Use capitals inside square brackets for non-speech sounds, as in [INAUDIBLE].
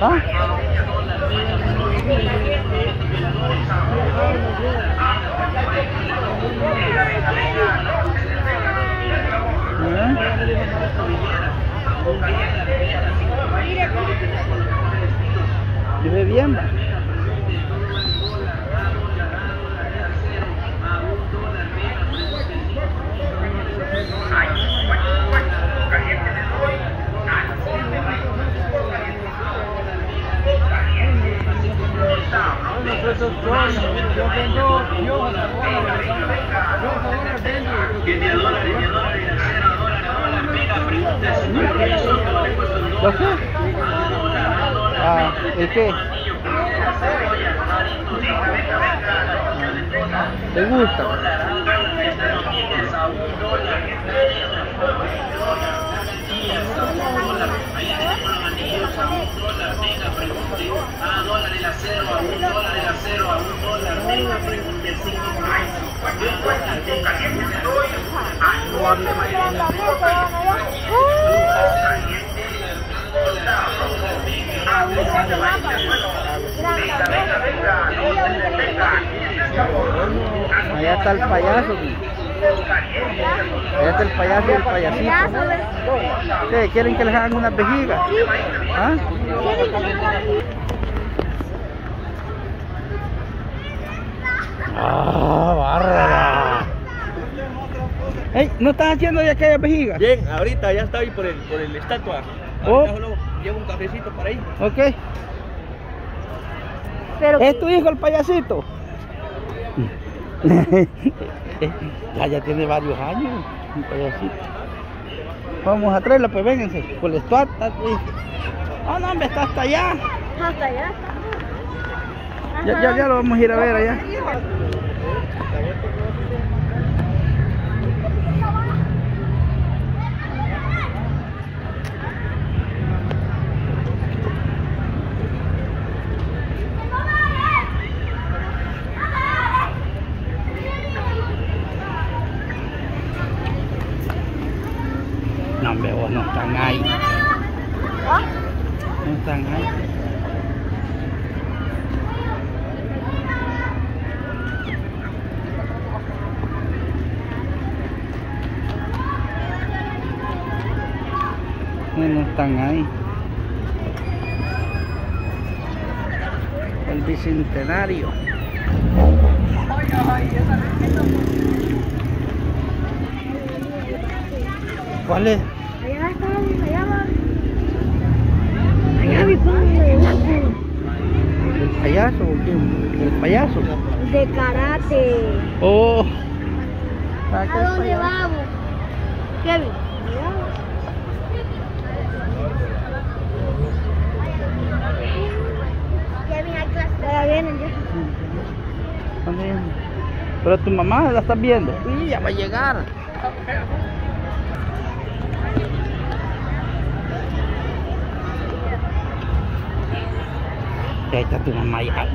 ¿Ah? ¿Eh? bien, va. ¿Lo qué? Ah, ¿el qué? ¿Te gusta? Allá está el payaso. Allá está el payaso y el payasito. ¿Qué? ¿Quieren que les hagan unas vejigas? ¿Ah? ¡Ah, Ey, ¿no estás haciendo ya aquella vejiga? Bien, ahorita ya estoy por el, por el estatua. Oh. Ahorita solo llevo un cafecito para ahí. Ok. Pero ¿Es tu hijo el payasito? [LAUGHS] ya, ya tiene varios años, un payasito. Vamos a traerlo, pues vénganse, por el estuata. Oh, no, hombre, está hasta allá. hasta allá. Ya, ya, ya lo vamos a ir a ver allá. Vos no están ahí. No están ahí. No, no están ahí. El bicentenario. ¿Cuál es? Allá está, allá va. Allá mi padre. ¿El payaso o quién? ¿El payaso? De karate. Oh. ¿A dónde vamos? Kevin. Kevin, hay clase. Ya vienen ya. ¿Dónde viene? Pero tu mamá la estás viendo. Uy, ya va a llegar. Y ahí está tu mamá ya.